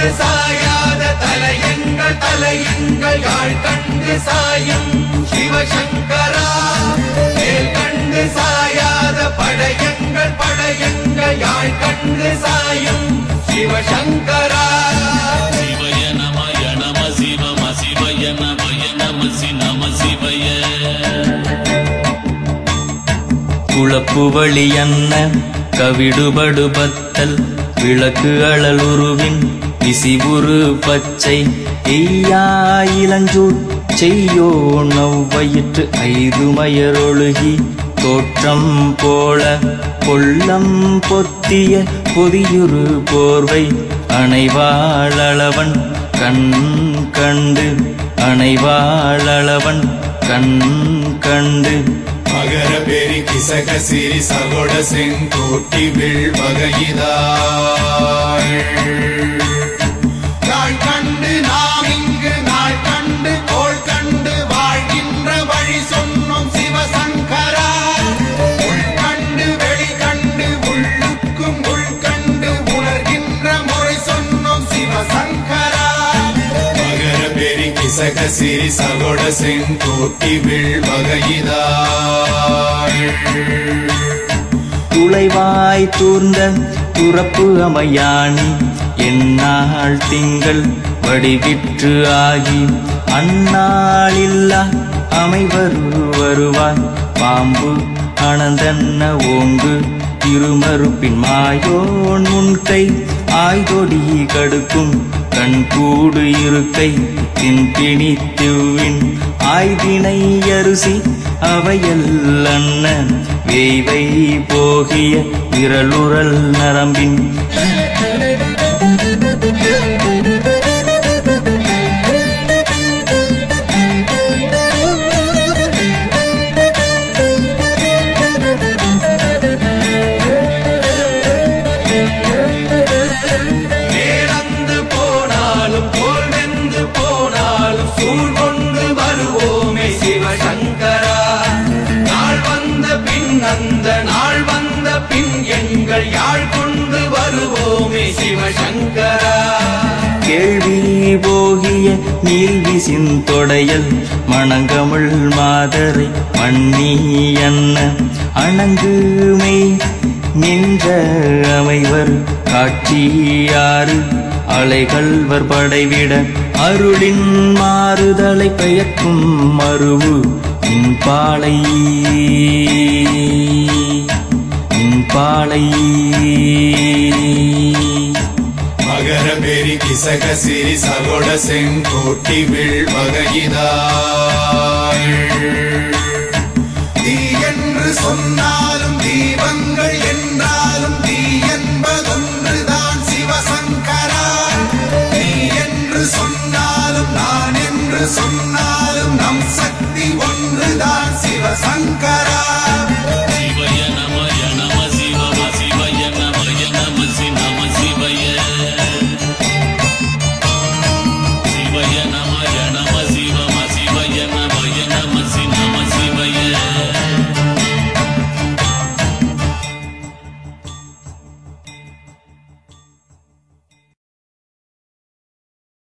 கண்டு சாயாத தலையங்கள் தலையங்கள் யாழ் கண்டு சாயம் சிவசங்கரா. மேல் கண்டு சாயாத படையங்கள் படையங்கள் யாழ் கண்டு சாயம் சிவசங்கரா. சிவய நமய நம சிவம சிவய நமய நம சி நம சிவய. குழப்பு வழி கவிடுபடு பத்தல் விளக்கு அழலுருவின் உருவின் பச்சை எய்யா இளஞ்சூர் செய்யோ நவ்வயிற்று ஐதுமயரொழுகி தோற்றம் போல கொள்ளம் பொத்திய பொதியுரு போர்வை அணைவாளவன் கண் கண்டு அணைவாளவன் கண் கண்டு. மகர பெரி கிசக சிறி சகோட செங்கோட்டி விழ்வகையிதாள் நாள் சிசக சிறி சகோட செங்கோட்டி விழ்வகையிதாள் துளைவாய் தூர்ந்த துறப்பு அமையாணி எந்நாள் திங்கள் வடிவிற்று ஆகி அந்நாளில்லா அமைவரு வருவான் பாம்பு அனந்தன்ன ஓங்கு திருமறுப்பின் மாயோன் முன்கை ஆய்தொடி கடுக்கும் கண் கூடு இருக்கை தின்பிணி திவ்வின் ஆய்தினை அரிசி அவையல் அண்ண வேய்வை போகிய விரலுரல் நரம்பின் சிவசங்கரா. கேள்வி போகிய நீல்விசின் தொடையல் மணங்கமிழ் மாதரை மண்ணி அன்ன. அணங்குமை நின்ற அமைவர் காட்சியாறு அலைகள்வர் படைவிட. அருளின் மாறுதலை பெயர்க்கும் மருவு இன்பாலை. இன்பாலை. பெரி கிசக சிறி சகோட செங்கோட்டி வில் வகையினாள் தீ என்று சொன்னாலும் தீபங்கள் என்றாலும் தீ என்பதொன்றுதான் சிவசங்கரா நீ என்று சொன்னாலும் நான் என்று சொன்னாலும் நம் சக்தி ஒன்றுதான் சிவசங்கரா